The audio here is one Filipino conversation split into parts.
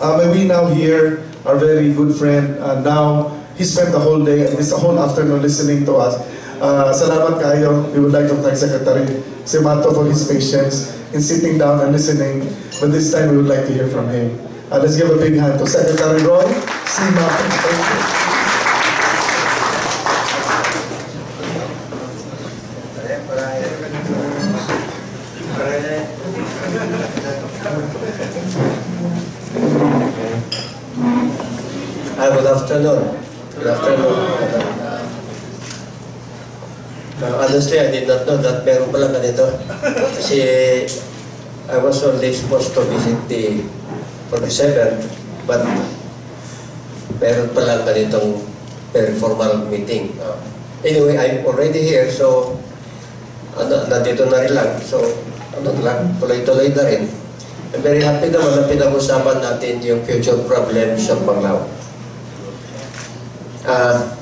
uh, may we now hear our very good friend, uh, now, he spent the whole day, and the whole afternoon listening to us. Uh, salamat kayo. We would like to thank Secretary Simato for his patience in sitting down and listening. But this time we would like to hear from him. Uh, let's give a big hand to Secretary Roy Simato. Did not know that meron pala ganito. Kasi I was only supposed to visit the 47, but meron pala ganitong very formal meeting. Uh, anyway, I'm already here, so ano, nandito na rin lang. So, ano lang, tuloy-tuloy na rin. I'm very happy naman na pinag-usapan natin yung future problems sa Panglao. Ah,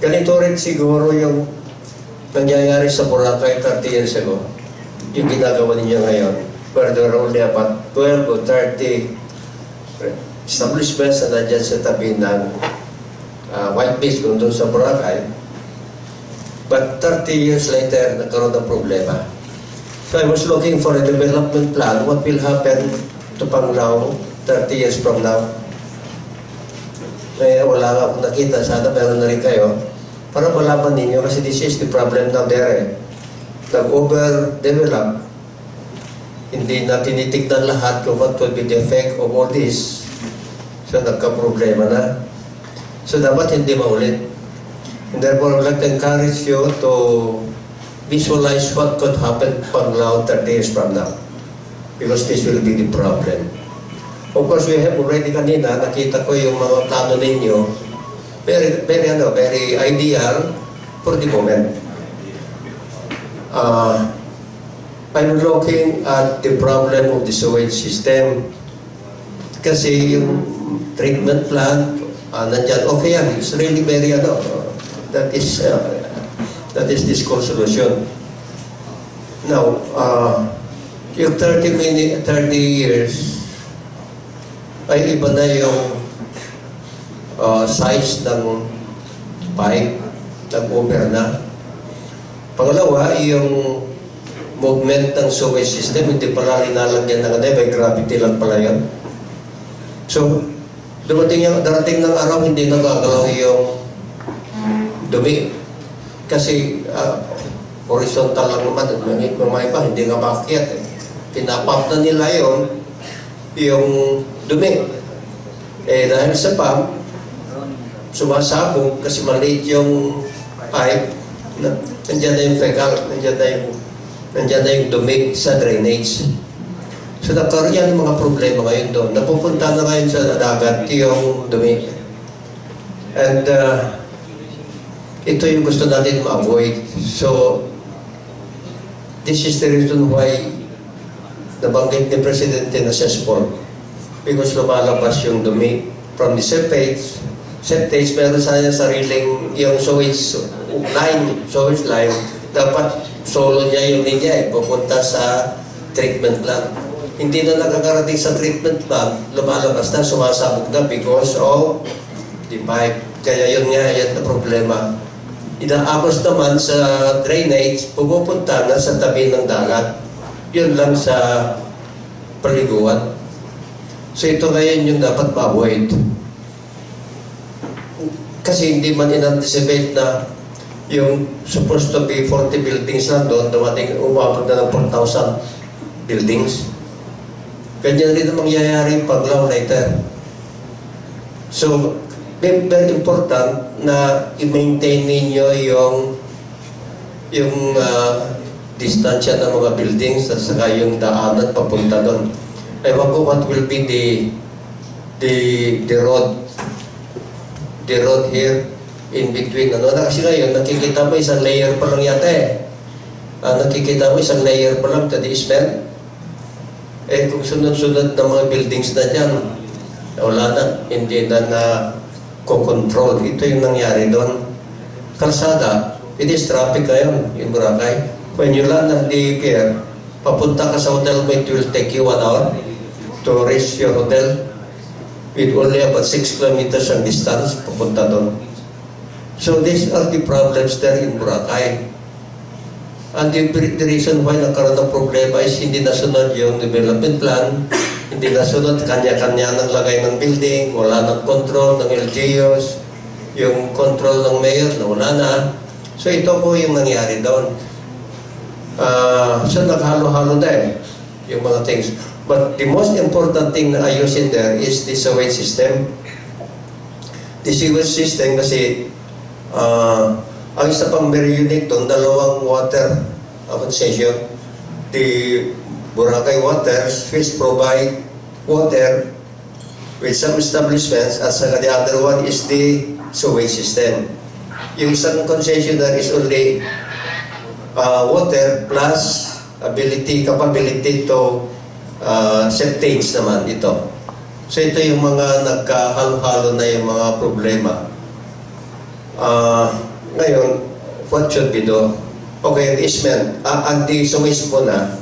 ganito rin siguro yung nangyayari sa Boracay 30 years ago. Yung ginagawa ninyo ngayon. Where there are only about 12 or 30 establishments na nandyan sa tabi ng uh, White Beach kung doon sa Boracay. But 30 years later, nagkaroon ng problema. So I was looking for a development plan. What will happen to Panglao 30 years from now? Kaya wala nga akong nakita. Sana meron na rin kayo. Para malaman ninyo kasi this is the problem now there. Eh. Nag-overdevelop. Hindi na tinitignan lahat kung what will be the effect of all this. So nagka-problema na. So dapat hindi maulit. And therefore, I'd like to encourage you to visualize what could happen Panglao 30 years from now. Because this will be the problem. Of course, we have already kanina, nakita ko yung mga plano ninyo. Very, very, ano, very ideal for the moment. Uh, I'm looking at the problem of the sewage system. Kasi yung treatment plant, uh, nandyan, okay yan. It's really very, ano, that is, uh, that is this solution. Now, uh, yung 30 minute, 30 years, ay iba na yung uh, size ng pipe, nag-over na. Pangalawa, yung movement ng sewage system, hindi pala linalagyan ng ano, by gravity lang pala yun. So, dumating yung, darating ng araw, hindi nagagalaw yung dumi. Kasi uh, horizontal lang naman at may mga iba, hindi nga makiat eh. Pinapump na nila yon yung dumi. Eh dahil sa pump, sumasabog kasi maliit yung pipe, na, nandyan na yung fecal, nandyan na yung, nandyan na yung dumi sa drainage. So nagkaroon ng mga problema ngayon doon. Napupunta na ngayon sa dagat yung dumi. And uh, ito yung gusto natin ma-avoid. So, this is the reason why nabanggit ni Presidente na cesspool. Because lumalabas yung dumi from the septage. Septage, meron sa sariling yung sewage line, sewage line. Dapat solo niya yung linya eh, pupunta sa treatment plant. Hindi na nakakarating sa treatment plant, lumalabas na, sumasabog na because of the pipe. Kaya yun nga, yan na problema inaapos naman sa drainage, pumupunta na sa tabi ng dagat. Yun lang sa paliguan. So ito ngayon yung dapat ma-avoid. Kasi hindi man in-anticipate na yung supposed to be 40 buildings lang doon, dumating umabot na ng 4,000 buildings. Ganyan rin ang mangyayari pag law later. So, very, very important na i-maintain ninyo yung yung uh, distansya ng mga buildings at saka yung daanan papunta doon. Ewan ko what will be the the the road the road here in between ano na kasi ngayon nakikita mo isang layer pa lang yata eh uh, nakikita mo isang layer pa lang the eastman eh kung sunod-sunod na mga buildings na dyan wala na hindi na na control. Ito yung nangyari doon. Kalsada, it is traffic ngayon in Boracay. When you land ng daycare, papunta ka sa hotel mo, it will take you one hour to reach your hotel. With only about 6 kilometers ang distance pupunta doon. So these are the problems there in Boracay. And the, the reason why nagkaroon ng problema is hindi nasunod yung development plan, hindi nasunod kanya-kanya ng lagay ng building, wala ng control ng LGUs, yung control ng mayor wala na. So ito po yung nangyari doon. Ah, so naghalo-halo na eh, yung mga things. But the most important thing na ayusin there is the sewage system. The sewage system kasi ah, ang isa pang very unique doon, dalawang water uh, concession. The Boracay Waters, which provide water with some establishments at saka the other one is the sewage system. Yung isang concessionaire is only uh, water plus ability, capability to uh, septage naman ito. So ito yung mga nagkahalo-halo na yung mga problema. Ah, ngayon, what should be done? Okay, easement, uh, and the sewage po na.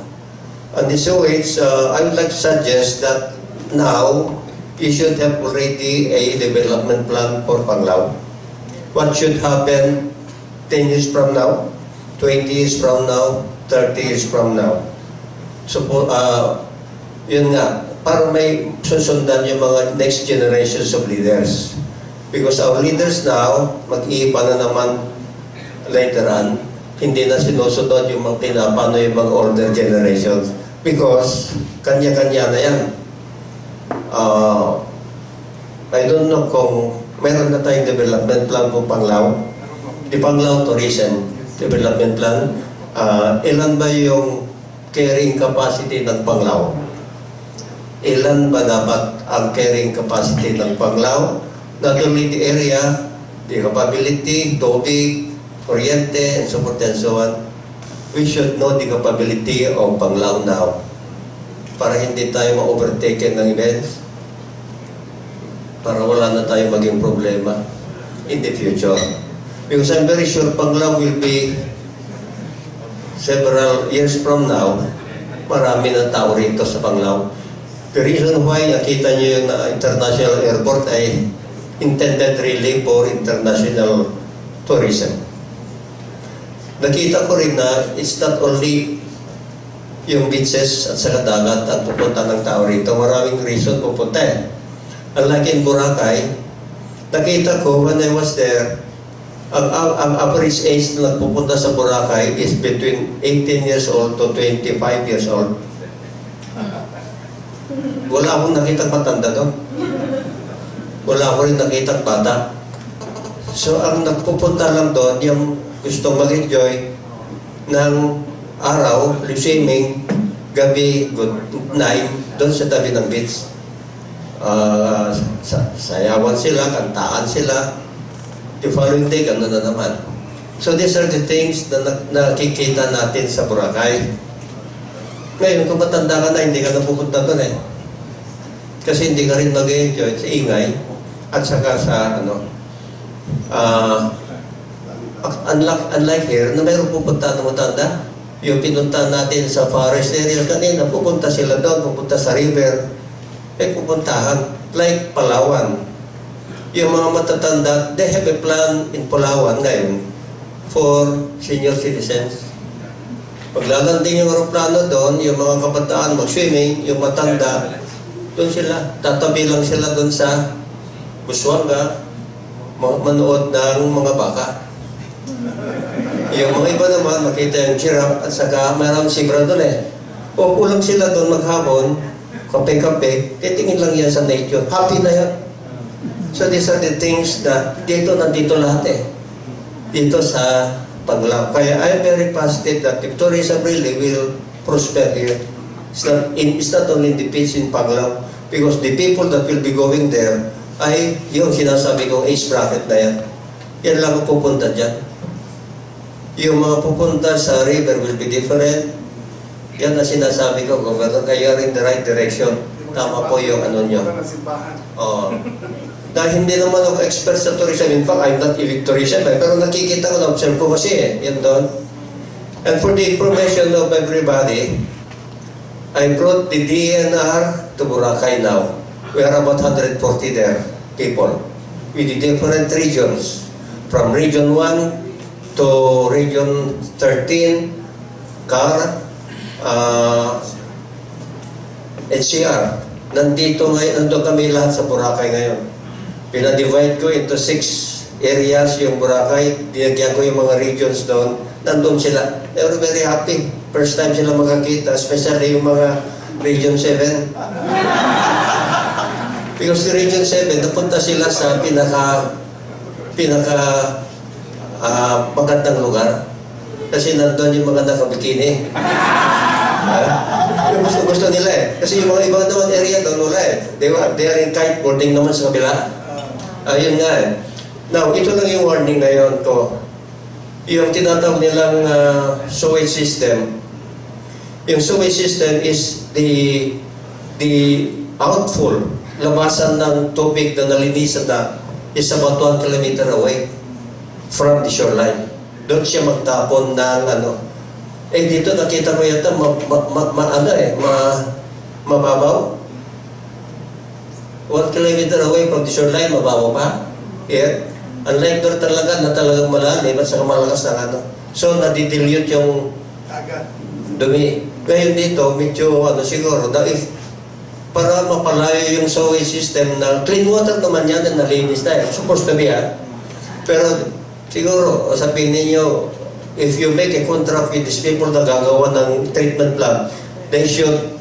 On the sewage, uh, I would like to suggest that now, you should have already a development plan for Panglao. What should happen 10 years from now, 20 years from now, 30 years from now? So uh, yun nga, para may susundan yung mga next generations of leaders. Because our leaders now, mag-iiba na naman later on, hindi na sinusunod yung mga pinapano yung mga older generations. Because, kanya-kanya na yan. Uh, I don't know kung meron na tayong development plan po Panglao. Di Panglao Tourism Development Plan. Uh, ilan ba yung carrying capacity ng Panglao? Ilan ba dapat ang carrying capacity ng Panglao? Not only the area, the capability, tubig, kuryente, and so forth and so on. We should know the capability of Panglao now para hindi tayo ma-overtaken ng events para wala na tayo maging problema in the future. Because I'm very sure Panglao will be several years from now, marami ng tao rito sa Panglao. The reason why nakita niyo yung uh, international airport ay intended really for international tourism. Nakita ko rin na it's not only yung beaches at sa dagat at pupunta ng tao rito. Maraming reason pupunta eh. Unlike in Boracay, nakita ko when I was there, ang, ang, ang average age na nagpupunta sa Boracay is between 18 years old to 25 years old. Wala akong nakitang matanda doon. Wala akong rin nakitang bata. So, ang nagpupunta lang doon, yung gustong mag-enjoy ng araw, swimming, gabi, good night, doon sa tabi ng beach. Uh, sa sayawan sila, kantaan sila. The following day, gano'n na naman. So these are the things na nakikita natin sa Boracay. Ngayon, kung matanda ka na, hindi ka na pupunta doon eh. Kasi hindi ka rin mag-enjoy sa ingay at saka sa ano, uh, unlike, unlike here, na mayroong pupunta ng matanda, yung pinunta natin sa forest area kanina, pupunta sila doon, pupunta sa river, may pupuntahan, like Palawan. Yung mga matatanda, they have a plan in Palawan ngayon for senior citizens. Paglalanding yung aeroplano doon, yung mga kabataan mag-swimming, yung matanda, doon sila, tatabi lang sila doon sa Buswanga, manood ng mga baka. Yung mga iba naman, makita yung giraffe at saka mayroong zebra doon eh. Lang sila doon maghapon, kape-kape, titingin lang yan sa nature. Happy na yan. So these are the things that dito nandito lahat eh. Dito sa Panglao. Kaya I'm very positive that if tourism really will prosper here, it's not, in, it's not only the beach in Panglao, because the people that will be going there ay yung sinasabi kong age bracket na yan. Yan lang ang pupunta dyan. Yung mga pupunta sa river will be different. Yan na sinasabi ko, Governor, kayo in the right direction. Tama po yung ano nyo. Oo. Dahil hindi naman ako expert sa tourism. In fact, I'm not even tourism. Eh. Pero nakikita ko, na-observe ko kasi eh. Yan doon. And for the information of everybody, I brought the DNR to Boracay now. We are about 140 there, people, with the different regions, from Region 1 to Region 13, CAR, uh, NCR. Nandito ngayon, nandun kami lahat sa Boracay ngayon. Pinadivide ko into six areas yung Boracay. Dinagyan ko yung mga regions doon. Nandun sila. They were very happy. First time sila makakita, especially yung mga Region 7. Because the Region 7, napunta sila sa pinaka pinaka ah, magandang lugar. Kasi nandun yung mga nakabikini. Ah, yung gusto, gusto nila eh. Kasi yung mga ibang naman area doon, wala eh. They, were, they are in kiteboarding naman sa kabila. Ayun nga eh. Now, ito lang yung warning ngayon ko. Yung tinatawag nilang uh, sewage system. Yung sewage system is the the outfall, labasan ng tubig na nalinisan na is about 1 kilometer away from the shoreline. Doon siya magtapon ng ano. Eh dito nakita ko yata ma, ma, ma, ma ano eh, ma, mababaw. 1 kilometer away from the shoreline, mababaw pa. Here. Unlike doon talaga na talagang malalim at saka malakas na ano. So nadidilute yung dumi. Ngayon dito, medyo ano siguro, na if para mapalayo yung sewage system na clean water naman yan na nalinis na eh. Supposed to be ah. Pero siguro, sabihin ninyo, if you make a contract with these people na gagawa ng treatment plant, they should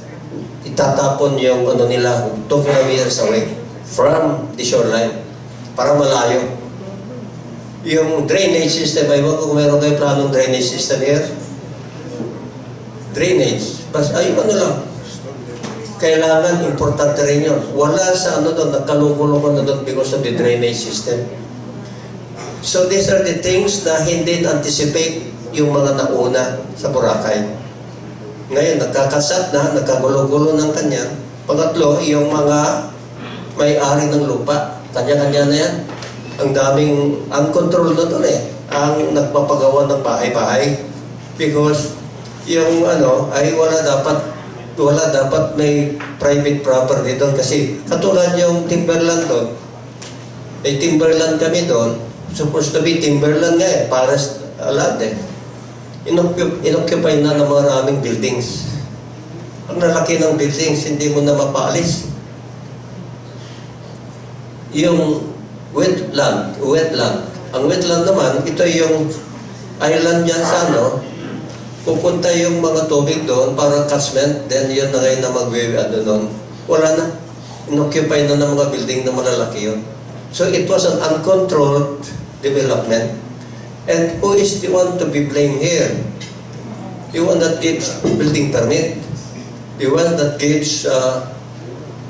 itatapon yung ano nila 2 kilometers away from the shoreline para malayo. Yung drainage system, ay kung meron kayo planong drainage system here, drainage, bas, ay ano lang, kailangan importante rin yun. Wala sa ano doon, nagkaluko-luko na doon because of the drainage system. So these are the things na hindi anticipate yung mga nauna sa Boracay. Ngayon, nagkakasat na, nagkagulo-gulo ng kanya. Pangatlo, yung mga may-ari ng lupa. Kanya-kanya na yan. Ang daming uncontrolled na doon eh. Ang nagpapagawa ng bahay-bahay. Because yung ano, ay wala dapat wala dapat may private property doon kasi katulad yung timberland doon may timberland kami doon supposed to be timberland nga eh uh, land eh. Inoccupy, na ng maraming buildings. Ang lalaki ng buildings hindi mo na mapaalis. Yung wetland wetland ang wetland naman ito yung island yan sa ano pupunta yung mga tubig doon para catchment, then yun na ngayon na magwe ano doon. Wala na. Inoccupy na ng mga building na malalaki yun. So it was an uncontrolled development. And who is the one to be blamed here? The one that gives building permit. The one that gives uh,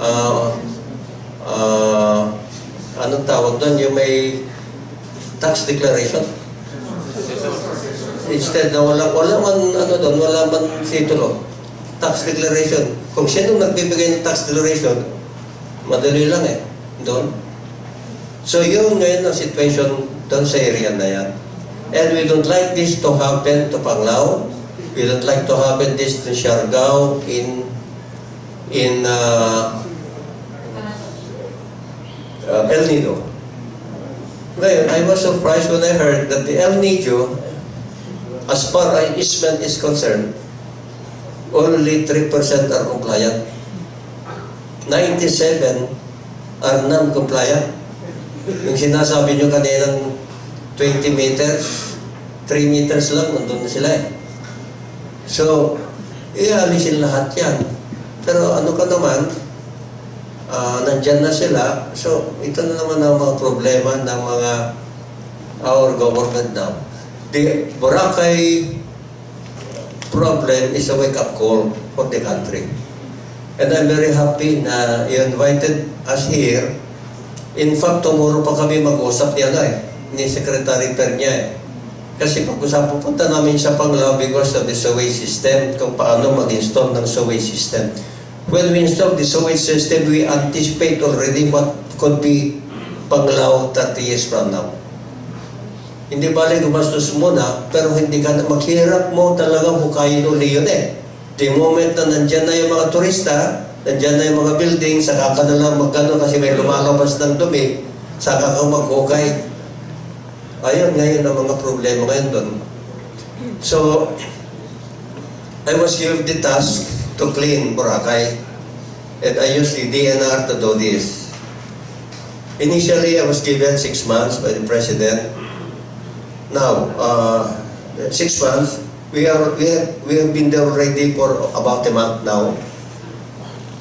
uh, uh, anong tawag doon? Yung may tax declaration instead na wala, wala man ano doon, wala man titulo. Tax declaration. Kung siya nung nagbibigay ng tax declaration, madali lang eh. Doon. So yun ngayon ang situation doon sa area na yan. And we don't like this to happen to Panglao. We don't like to happen this to Siargao in in uh, uh, El Nido. Ngayon, I was surprised when I heard that the El Nido As far as easement is concerned, only 3% are compliant. 97 are non-compliant. Yung sinasabi nyo kaninang 20 meters, 3 meters lang, nandun na sila eh. So, ialisin lahat yan. Pero ano ka naman, uh, nandyan na sila. So, ito na naman ang mga problema ng mga our government now the Boracay problem is a wake-up call for the country. And I'm very happy na you invited us here. In fact, tomorrow pa kami mag-usap niya na eh, ni Secretary Pernia eh. Kasi pag-usap pupunta namin sa Panglao because of the sewage system, kung paano mag-install ng sewage system. When we install the sewage system, we anticipate already what could be Panglao 30 years from now. Hindi bali gumastos muna, pero hindi ka na maghirap mo talagang hukayin uli yun eh. The moment na nandyan na yung mga turista, nandyan na yung mga building, saka ka na lang magkano kasi may lumalabas ng dumi, saka ka maghukay. Ayun, ngayon ang mga problema ngayon doon. So, I was given the task to clean Boracay. And I used the DNR to do this. Initially, I was given six months by the President. Now, uh, six months, we are we have, we have been there already for about a month now.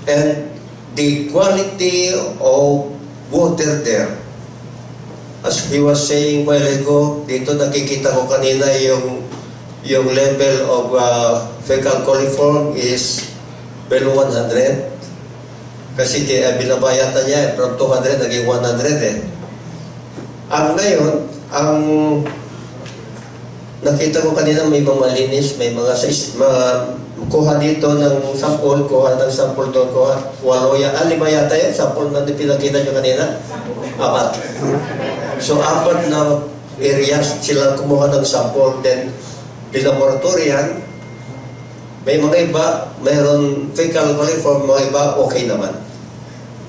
And the quality of water there, as he was saying while ago, dito nakikita ko kanina yung yung level of uh, fecal coliform is below 100. Kasi kaya binabayatan niya, eh, from 200 naging 100 eh. Ang ngayon, ang nakita ko kanina may mga malinis, may mga, sais- mga kuha dito ng sample, kuha ng sample doon, kuha, walo yan. Ah, lima yata yan, sample na pinakita nyo kanina? Apat. So, apat na areas sila kumuha ng sample, then binamoratorian, may mga iba, mayroon fecal coliform, mga iba, okay naman.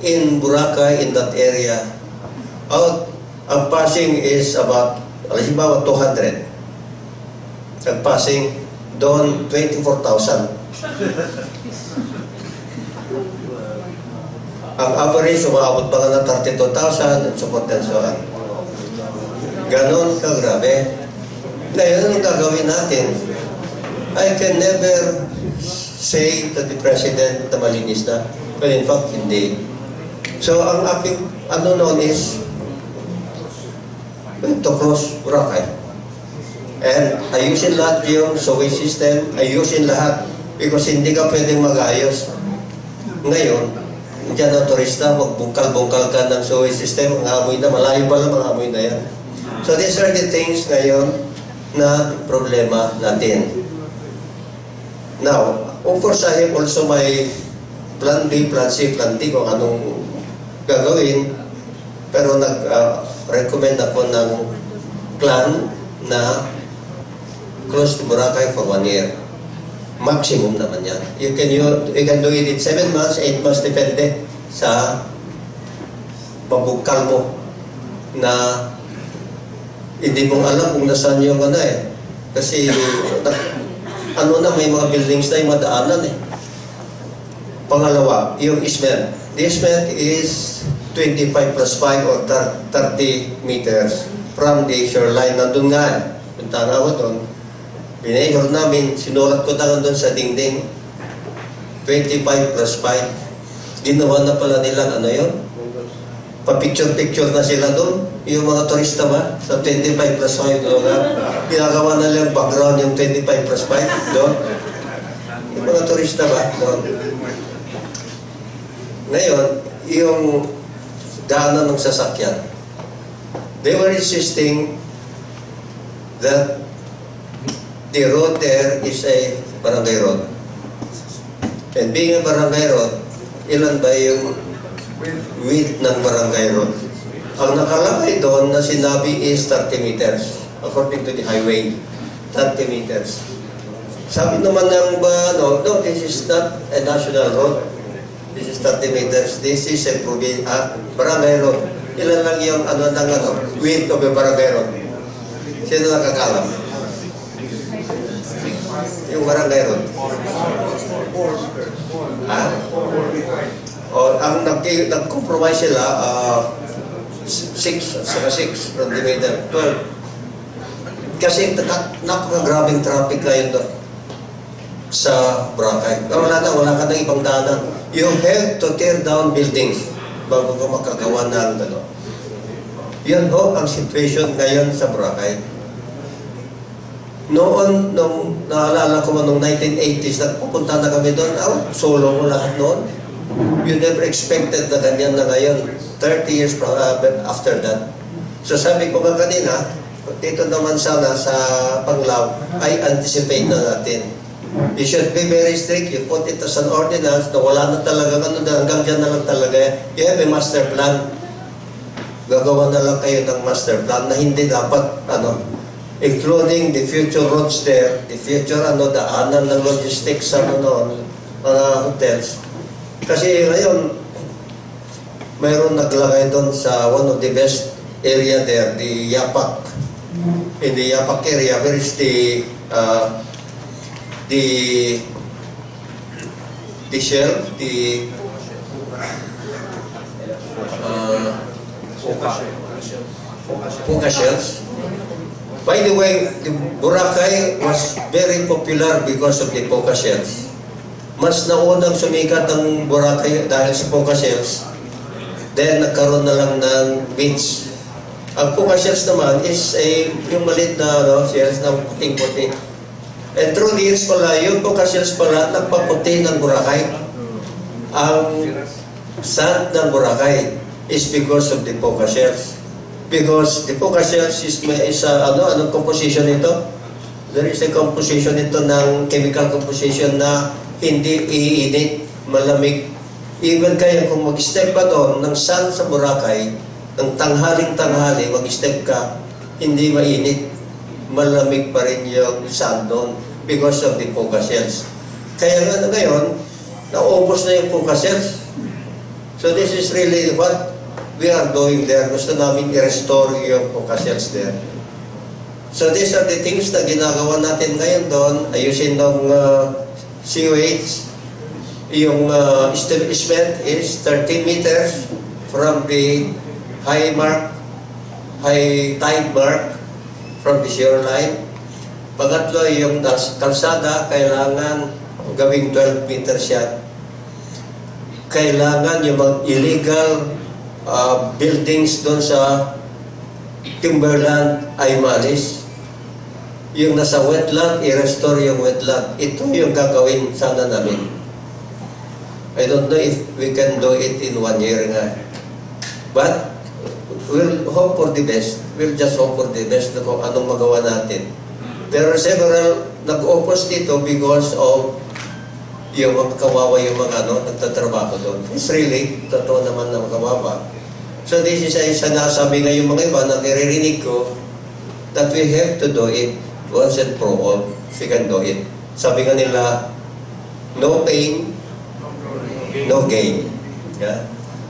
In Boracay, in that area, out, ang passing is about, halimbawa, 200. Ang passing, doon, 24,000. Ang average, umabot pa ng 32,000, and so forth and so on. Ganon Ngayon, anong gagawin natin? I can never say to the President na malinis na. Well, in fact, hindi. So, ang aking ano noon is to close Boracay. And ayusin lahat yung sewage system, ayusin lahat. Because hindi ka pwedeng mag-ayos. Ngayon, dyan ang turista, magbungkal-bungkal ka ng sewage system, ang amoy na, malayo pa lang ang amoy na yan. So these are the things ngayon na problema natin. Now, of course, I have also my plan B, plan C, plan D kung anong gagawin. Pero nag-recommend ako ng plan na close to Boracay for one year. Maximum naman yan. You can, you, you can do it in 7 months, 8 months, depende sa mabugkal mo na hindi mo alam kung nasaan yung ano eh. Kasi ano na, may mga buildings na yung madaanan eh. Pangalawa, yung easement. The easement is 25 plus 5 or thir- 30 meters from the shoreline. Nandun nga eh. Nga ako doon. Binayor namin, sinulat ko na doon sa dingding. 25 plus 5. Ginawa na pala nila ano yun? Pa-picture-picture na sila doon. Yung mga turista ba? Sa 25 plus 5 doon nga. Ginagawa na lang background yung 25 plus 5 doon. Yung mga turista ba? Doon. Ngayon, yung daanan ng sasakyan, they were insisting that the road there is a barangay road. And being a barangay road, ilan ba yung width ng barangay road? Ang nakalagay doon na sinabi is 30 meters, according to the highway. 30 meters. Sabi naman ng ba, no, no, this is not a national road. This is 30 meters. This is a provi- ah, barangay road. Ilan lang yung ano ng ano, width of a barangay road? Sino nakakalam? Yung barangay road. Ha? O, ang nag- nag-compromise sila, ah, 6, saka 6 from the meter, 12. Kasi napakagrabing traffic ngayon doon sa Boracay. Pero wala na, wala ka na ibang daanan. You have to tear down buildings bago ka makagawa ng ano. Yan ho ang situation ngayon sa Boracay. Noon, nung naalala ko man nung 1980s, nagpupunta na kami doon, oh, solo mo lahat noon. You never expected na ganyan na ngayon, 30 years uh, after that. So sabi ko nga kanina, dito naman sana sa Panglao, ay anticipate na natin. You should be very strict. You put it as an ordinance na wala na talaga, ano na, hanggang dyan na lang talaga. You have a master plan. Gagawa na lang kayo ng master plan na hindi dapat, ano, including the future roads there, the future, ano, daanan ng logistics, ano, noon, mga hotels. Kasi ngayon, mayroon naglagay doon sa one of the best area there, the Yapak. In the Yapak area, where is the uh, the the shell, the uh, puka shells. By the way, the Boracay was very popular because of the puka shells. Mas naunang sumikat ang Boracay dahil sa puka shells. Then nagkaroon na lang ng beach. Ang shells naman is a, yung maliit na no, shells na puting-puti. And through the years pala, yung puka shells pala, nagpaputi ng Boracay. Ang sand ng Boracay is because of the shells. Because the puka shells is, is uh, ano, anong composition nito? There is a composition nito ng chemical composition na hindi iinit, malamig. Even kaya kung mag-step ka doon ng sun sa Boracay, ng tanghaling-tanghali, mag-step ka, hindi mainit. Malamig pa rin yung sun doon because of the puka shells. Kaya nga ngayon, naubos na yung puka shells. So this is really what we are doing there. Gusto namin i-restore yung puka shells there. So these are the things na ginagawa natin ngayon doon. Ayusin ng uh, COH. Yung uh, establishment is 13 meters from the high mark, high tide mark from the shoreline. Pangatlo, yung kalsada, kailangan gawing 12 meters yan. Kailangan yung mga illegal uh, buildings doon sa timberland ay malis. Yung nasa wetland, i-restore yung wetland. Ito yung gagawin sana namin. I don't know if we can do it in one year nga. But, we'll hope for the best. We'll just hope for the best na kung anong magawa natin. There are several nag-oppose dito because of yung mga kawawa yung mga ano, nagtatrabaho doon. It's really, totoo naman na kawawa. So this is ay sinasabi nga yung mga iba na niririnig ko that we have to do it once and for all we can do it. Sabi nga nila, no pain, no gain. Yeah?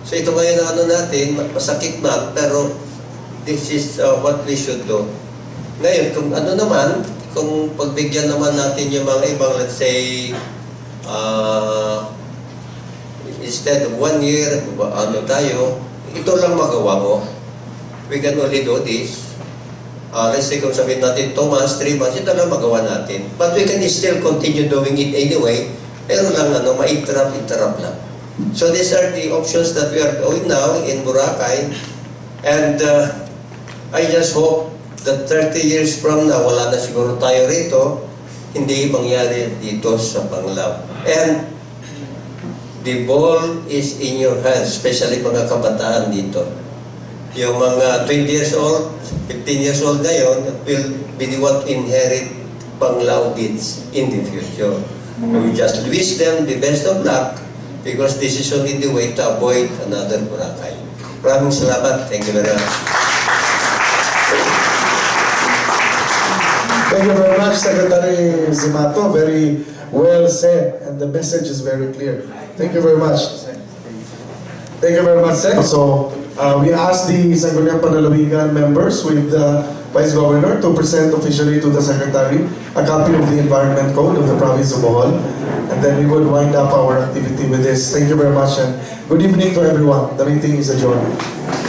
So ito ngayon ang ano natin, masakit man, pero this is uh, what we should do. Ngayon, kung ano naman, kung pagbigyan naman natin yung mga ibang, let's say, uh, instead of one year, ano tayo, ito lang magawa mo. We can only do this. Uh, let's say kung sabihin natin 2 months, 3 months, ito lang magawa natin. But we can still continue doing it anyway. Pero lang ano, ma-interrupt, interrupt lang. So these are the options that we are doing now in Boracay. And uh, I just hope that 30 years from now, wala na siguro tayo rito, hindi mangyari dito sa Panglao. And the ball is in your hands, especially mga kabataan dito. Yung mga 20 years old, 15 years old ngayon, will be the one to inherit Panglao deeds in the future. We just wish them the best of luck because this is only the way to avoid another Boracay. Maraming salamat. Thank you very much. Thank you very much, Secretary Zimato. Very well said, and the message is very clear. Thank you very much. Thank you very much. So, uh, we asked the Sangguniang Panlalawigan members with the Vice Governor to present officially to the Secretary a copy of the Environment Code of the Province of Bohol. And then we would wind up our activity with this. Thank you very much and good evening to everyone. The meeting is adjourned.